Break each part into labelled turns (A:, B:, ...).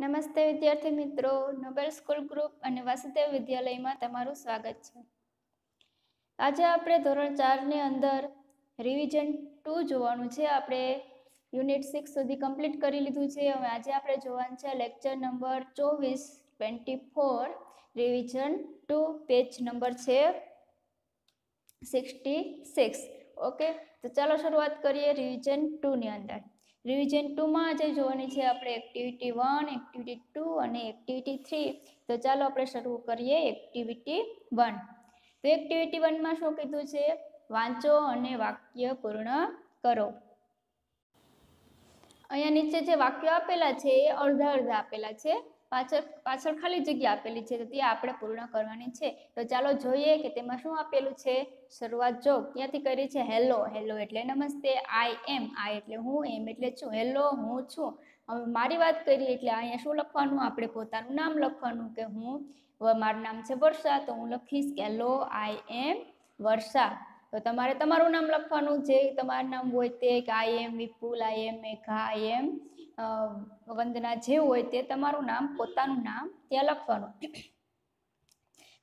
A: નમસ્તે વિદ્યાર્થી મિત્રો. નોબેલ સ્કૂલ ગ્રુપ અને વાસુદેવ વિદ્યાલયમાં તમારું સ્વાગત છે. આજે આપણે ધોરણ ચારની અંદર રિવિઝન ટુ જોવાનું છે. આપણે યુનિટ સિક્સ સુધી કમ્પ્લીટ કરી લીધું છે. હવે આજે આપણે જોવાનું છે લેક્ચર નંબર ચોવીસ twenty four revision two page number છે સિક્સટી સિક્સ ઓકે તો ચાલો શરૂઆત કરીએ રિવિઝન ટુની અંદર. રિવિઝન ટુમાં આજે જોવાની છે આપણે એક્ટિવિટી વન એક્ટિવિટી ટુ અને એક્ટિવિટી થ્રી તો ચાલો આપણે શરૂ કરીએ એક્ટિવિટી વન તો એક્ટિવિટી વનમાં શું કીધું છે? વાંચો અને વાક્ય પૂર્ણ કરો. અહીંયા નીચે જે વાક્યો આપેલા છે એ અડધા અડધા આપેલા છે. પાછળ પાછળ ખાલી જગ્યા આપેલી છે, તો તે આપણે પૂર્ણ કરવાની છે. તો ચાલો જોઈએ કે તેમાં શું આપેલું છે. શરૂઆત જો ક્યાંથી કરી છે? હેલો હેલો એટલે નમસ્તે, આઈ એમ, આઈ એટલે હું એમ એટલે છું. હેલો, હું છું. હવે મારી વાત કરીએ એટલે અહીંયા શું લખવાનું? આપણે પોતાનું નામ લખવાનું કે હું મારું નામ છે વર્ષા, તો હું લખીશ કે હેલો, આઈ એમ, વર્ષા. તો તમારે તમારું નામ લખવાનું. જે તમારું નામ હોય તે કે આઈ એમ વિપુલ, આઈ એમ મેઘા, આઈ એમ વંદના જે હોય તે તમારું નામ, પોતાનું નામ ત્યાં લખવાનું.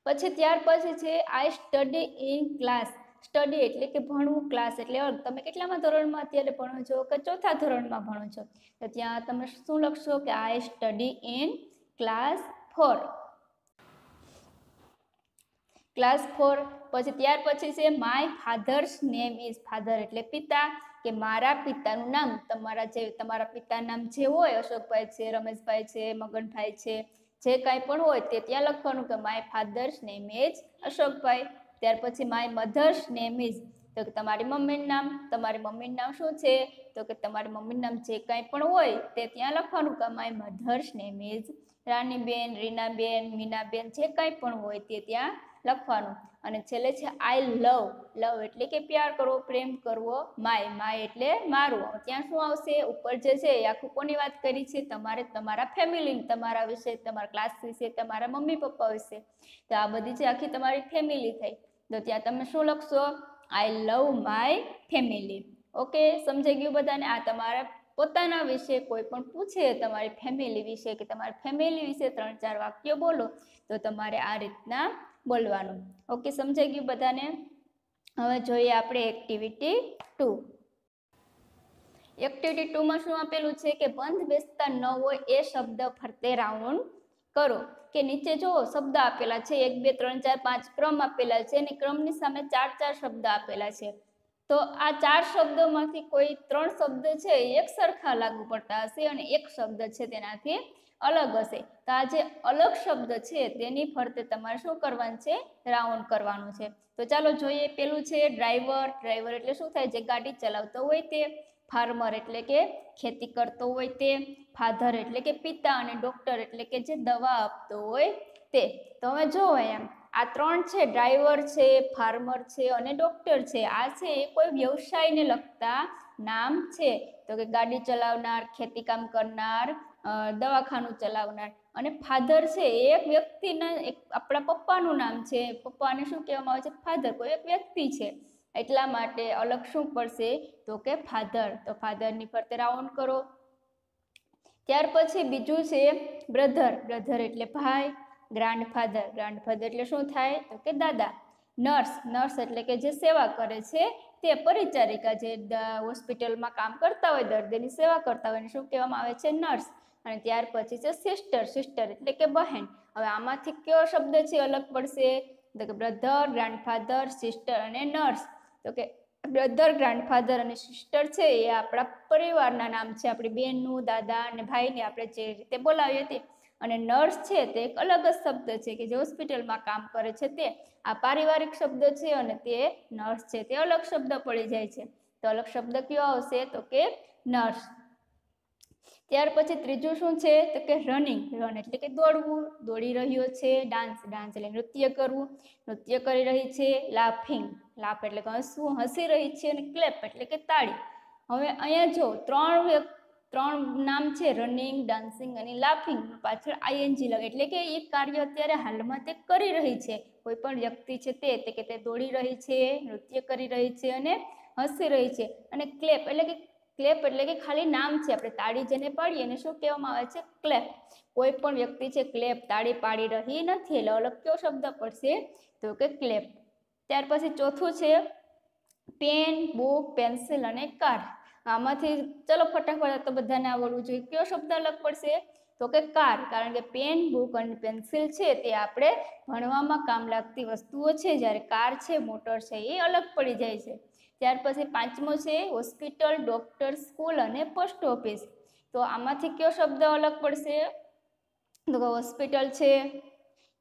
A: પછી ત્યાર પછી છે I study in class study એટલે કે ભણવું ક્લાસ એટલે તમે કેટલામાં ધોરણમાં અત્યારે ભણો છો કે ચોથા ધોરણમાં ભણો છો? તો ત્યાં તમે શું લખશો કે I study in class four class four પછી ત્યાર પછી છે my father's name is father એટલે પિતા. કે મારા પિતાનું નામ, તમારા જે, તમારા પિતાનું નામ જે હોય, અશોકભાઈ છે, રમેશભાઈ છે, મગનભાઈ છે, જે કાંઈ પણ હોય તે ત્યાં લખવાનું કે my father's name is Ashokbhai. ત્યાર પછી માય મધર્સ નેમ ઇઝ તો કે તમારી મમ્મીનું નામ, તમારી મમ્મીનું નામ શું છે? તો કે તમારી મમ્મીનું નામ જે કાંઈ પણ હોય તે ત્યાં લખવાનું કે my mother's name is Raniben Rinaben, Minaben જે કાંઈ પણ હોય તે ત્યાં લખવાનું. અને છેલ્લે છે આઈ લવ લવ એટલે કે પ્યાર કરવો પ્રેમ કરવો માય માય એટલે મારું ત્યાં શું આવશે? ઉપર જે છે, એ આખું કોની વાત કરી છે? તમારે તમારા ફેમિલી તમારા વિશે, તમારા ક્લાસ વિશે, તમારા મમ્મી પપ્પા વિશે. તો આ બધી છે, આખી તમારી ફેમિલી થઈ. તો ત્યાં તમે શું લખશો? I love my family okay? સમજાઈ ગયું બધાને? આ તમારા પોતાના વિશે, કોઈ પણ પૂછે તમારી ફેમિલી વિશે કે તમારી ફેમિલી વિશે ત્રણ ચાર વાક્યો બોલો, તો તમારે આ રીતના બોલવાનું. ઓકે સમજાઈ ગયું બધાને? હવે જોઈએ આપણે એક્ટિવિટી ટુ એક્ટિવિટી ટુમાં શું આપેલું છે કે બંધ બેસતા ન હોય એ શબ્દ ફરતે રાઉન્ડ કરો. કે નીચે જુઓ, શબ્દ આપેલા છે. એક, બે, ત્રણ, ચાર, પાંચ ક્રમ આપેલા છે અને ક્રમની સામે ચાર ચાર શબ્દ આપેલા છે. તો આ ચાર શબ્દોમાંથી કોઈ ત્રણ શબ્દ છે એક સરખા લાગુ પડતા હશે અને એક શબ્દ છે તેનાથી અલગ હશે. તો આ જે અલગ શબ્દ છે, તેની ફરતે તમારે શું કરવાનું છે? રાઉન્ડ કરવાનું છે. તો ચાલો જોઈએ, પેલું છે ડ્રાઈવર. ડ્રાઈવર એટલે શું થાય? જે ગાડી ચલાવતો હોય તે. ફાર્મર એટલે કે ખેતી કરતો હોય તે. ફાધર એટલે કે પિતા અને ડૉક્ટર એટલે કે જે દવા આપતો હોય તે. તો હવે જુઓ એમ, આ ત્રણ છે, ડ્રાઈવર છે, ફાર્મર છે અને ડૉક્ટર છે, આ છે એ કોઈ વ્યવસાયને લગતા નામ છે. તો કે ગાડી ચલાવનાર ખેતીકામ કરનાર દવાખાનું ચલાવનાર. અને ફાધર છે એક વ્યક્તિના, એક આપણા પપ્પાનું નામ છે. પપ્પાને શું કહેવામાં આવે છે? ફાધર કોઈ એક વ્યક્તિ છે. એટલા માટે અલગ શું પડશે? તો કે ફાધર તો ફાધરની ફરતે રાઉન્ડ કરો. ત્યાર પછી બીજું છે બ્રધર બ્રધર એટલે ભાઈ. ગ્રાન્ડ ફાધર ગ્રાન્ડ ફાધર એટલે શું થાય? તો કે દાદા. નર્સ નર્સ એટલે કે જે સેવા કરે છે, તે પરિચારિકા જે હોસ્પિટલમાં કામ કરતા હોય, દર્દીની સેવા કરતા હોય એને શું કહેવામાં આવે છે? નર્સ અને ત્યાર પછી છે સિસ્ટર સિસ્ટર એટલે કે બહેન. હવે આમાંથી કયો શબ્દ છે અલગ પડશે? તો કે બ્રધર ગ્રાન્ડફાધર સિસ્ટર અને નર્સ તો કે બ્રધર ગ્રાન્ડફાધર અને સિસ્ટર છે એ આપણા પરિવારના નામ છે. આપણી બેનનું, દાદા અને ભાઈને આપણે જે રીતે બોલાવીએ તે. અને નર્સ છે તે એક અલગ જ શબ્દ છે કે જે હોસ્પિટલમાં કામ કરે છે તે. આ પારિવારિક શબ્દ છે અને તે નર્સ છે. તે અલગ શબ્દ પડી જાય છે. તો અલગ શબ્દ કયો આવશે? તો કે નર્સ ત્યાર પછી ત્રીજું શું છે? તો કે રનિંગ રન એટલે કે દોડવું. દોડી રહ્યો છે ડાન્સ ડાન્સ એટલે નૃત્ય કરવું. નૃત્ય કરી રહી છે લાફિંગ લાફ એટલે કે હસવું, હસી રહી છે અને ક્લેપ એટલે કે તાળી. હવે અહીંયા જો ત્રણ ત્રણ નામ છે રનિંગ ડાન્સિંગ અને લાફિંગ પાછળ આઈએનજી લગે એટલે કે એ કાર્ય અત્યારે હાલમાં તે કરી રહી છે. કોઈ પણ વ્યક્તિ છે તે તે કે તે દોડી રહી છે, નૃત્ય કરી રહી છે અને હસી રહી છે. અને ક્લેપ એટલે કે ક્લેપ એટલે કે ખાલી નામ છે. આપણે તાળી જેને પાડીએ એને શું કહેવામાં આવે છે? ક્લેપ. કોઈ પણ વ્યક્તિ છે ક્લેપ, તાળી પાડી રહી નથી એટલે અલગ કયો શબ્દ પડશે? તો કે ક્લેપ. ત્યાર પછી ચોથું છે પેન, બુક, પેન્સિલ અને કાર આમાંથી ચલો ફટાફટ તો બધાને આવડવું જોઈએ. કયો શબ્દ અલગ પડશે? તો કે કાર કારણ કે પેન, બુક અને પેન્સિલ છે તે આપણે ભણવામાં કામ લાગતી વસ્તુઓ છે. જ્યારે કાર છે, મોટર છે, એ અલગ પડી જાય છે. ત્યાર પછી પાંચમો છે હોસ્પિટલ, ડૉક્ટર, સ્કૂલ અને પોસ્ટ ઓફિસ. તો આમાંથી કયો શબ્દ અલગ પડશે? તો હોસ્પિટલ છે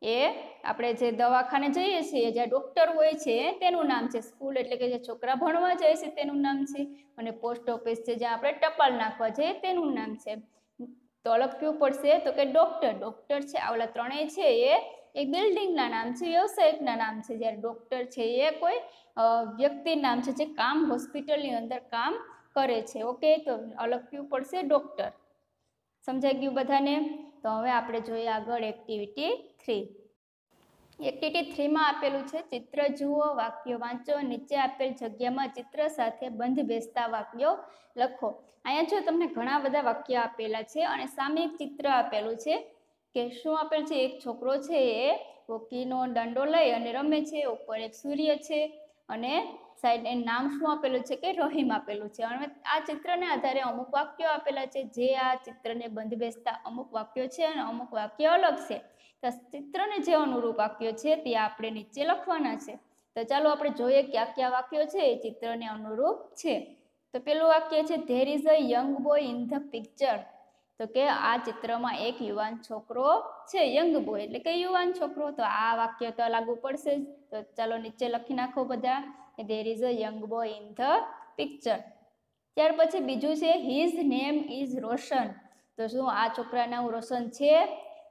A: એ આપણે જે દવાખાને જઈએ છીએ, જ્યાં ડૉક્ટર હોય છે, તેનું નામ છે. સ્કૂલ એટલે કે જે છોકરા ભણવા જાય છે, તેનું નામ છે. અને પોસ્ટ ઓફિસ છે જ્યાં આપણે ટપાલ નાખવા જઈએ, તેનું નામ છે. તો અલગ કયું પડશે? તો કે ડૉક્ટર. ડૉક્ટર છે, આવલા ત્રણેય છે એ એક બિલ્ડિંગના નામ છે વ્યવસાયિકના નામ છે, જ્યારે ડૉક્ટર છે, એ કોઈ વ્યક્તિનું નામ છે, જે કામ હોસ્પિટલની અંદર કામ કરે છે. ઓકે તો અલગ પીવું પડશે ડૉક્ટર સમજાઈ ગયું બધાને? તો હવે આપણે જોઈએ આગળ એક્ટિવિટી થ્રી એક્ટિવિટી થ્રીમાં આપેલું છે, ચિત્ર જુઓ, વાક્યો વાંચો, નીચે આપેલ જગ્યામાં ચિત્ર સાથે બંધ બેસતા વાક્યો લખો. અહીંયા જો તમને ઘણા બધા વાક્ય આપેલા છે અને સામે એક ચિત્ર આપેલું છે કે શું આપેલ છે? એક છોકરો છે એ હોકીનો દંડો લઈ અને રમે છે. ઉપર એક સૂર્ય છે અને સાઈડ એનું નામ શું આપેલું છે કે રહીમ આપેલું છે? અને આ ચિત્રને આધારે અમુક વાક્યો આપેલા છે. જે આ ચિત્રને બંધ બેસતા અમુક વાક્યો છે અને અમુક વાક્ય અલગ છે. તો ચિત્રને જે અનુરૂપ વાક્યો છે તે આપણે નીચે લખવાના છે. તો ચાલો આપણે જોઈએ કયા કયા વાક્યો છે. એ ચિત્રને અનુરૂપ છે. તો પેલું વાક્ય છે there is a young boy in the picture તો કે આ ચિત્રમાં એક યુવાન છોકરો છે, યંગ બોય. એટલે કે યુવાન છોકરો. તો આ વાક્ય તો લાગુ પડશે જ. તો ચાલો નીચે લખી નાખો બધા. There is a young boy in the picture ત્યાર પછી બીજું છે હિઝ નેમ ઇઝ રોશન. તો શું આ છોકરાનું નામ રોશન છે?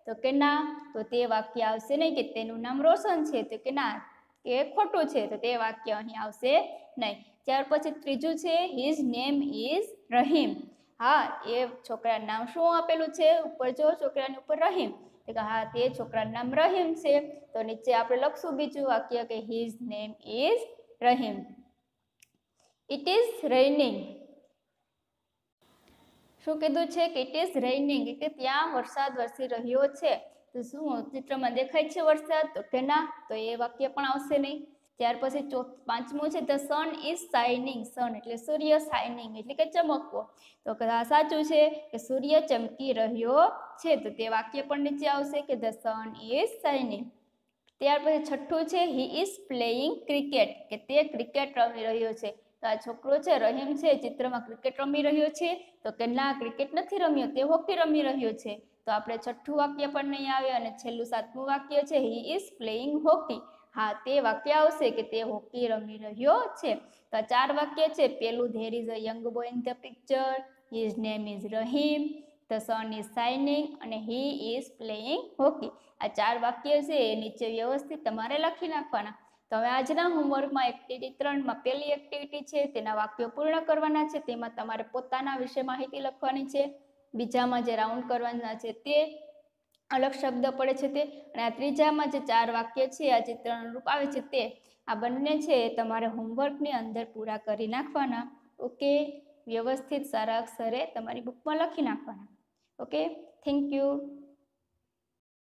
A: તો કે ના. તો તે વાક્ય આવશે નહીં કે તેનું નામ રોશન છે. તો કે ના. એ ખોટું છે. તો તે વાક્ય અહીં આવશે નહીં. ત્યાર પછી ત્રીજું છે હિઝ નેમ ઇઝ રહીમ. હા, એ છોકરાનું નામ શું આપેલું છે? ઉપર જો, છોકરાની ઉપર રહીમ. તો કે હા, તે છોકરાનું નામ રહીમ છે. તો નીચે આપણે લખશું બીજું વાક્ય કે his name is Rahim. It is raining શું કીધું છે કે ઇટ ઇઝ રેનિંગ કે ત્યાં વરસાદ વરસી રહ્યો છે. તો શું ચિત્રમાં દેખાય છે વરસાદ? તો કે ના તો એ વાક્ય પણ આવશે નહીં. ત્યાર પછી ચોથ પાંચમું છે the sun is shining sun એટલે સૂર્ય શાઇનિંગ એટલે કે ચમકવો. તો સાચું છે કે સૂર્ય ચમકી રહ્યો છે. તો તે વાક્ય પણ નીચે આવશે કે ધ સન ઇઝ શાઇનિંગ ત્યાર પછી છઠ્ઠું છે હી ઇઝ પ્લેઇંગ ક્રિકેટ કે તે ક્રિકેટ રમી રહ્યો છે. તો આ છોકરો છે રહીમ છે, ચિત્રમાં ક્રિકેટ રમી રહ્યો છે. તો કે ના ક્રિકેટ નથી રમ્યો, તે હોકી રમી રહ્યો છે. તો આપણે છઠ્ઠું વાક્ય પણ નહીં આવે અને છેલ્લું સાતમું વાક્ય છે હી ઇઝ પ્લેઇંગ હોકી હા, તે વાક્ય આવશે કે તે હોકી રમી રહ્યો છે. તો ચાર વાક્ય છે. પેલું there is a young boy in the picture his name is Rahim the sun is shining અને હી ઇઝ પ્લેઇંગ હોકી આ ચાર વાક્ય છે, એ નીચે વ્યવસ્થિત તમારે લખી નાખવાના. તો હવે આજના હોમવર્કમાં એક્ટિવિટી ત્રણમાં પહેલી એક્ટિવિટી છે, તેના વાક્યો પૂર્ણ કરવાના છે, તેમાં તમારે પોતાના વિશે માહિતી લખવાની છે. બીજામાં જે રાઉન્ડ કરવાના છે તે અલગ શબ્દ પડે છે તે. અને આ ત્રીજામાં જે ચાર વાક્ય છે, આ ચિત્ર અનુરૂપ આવે છે તે, આ બંને છે તમારે હોમવર્કની અંદર પૂરા કરી નાખવાના. ઓકે? વ્યવસ્થિત સારા અક્ષરે તમારી બુકમાં લખી નાખવાના. ઓકે? Thank you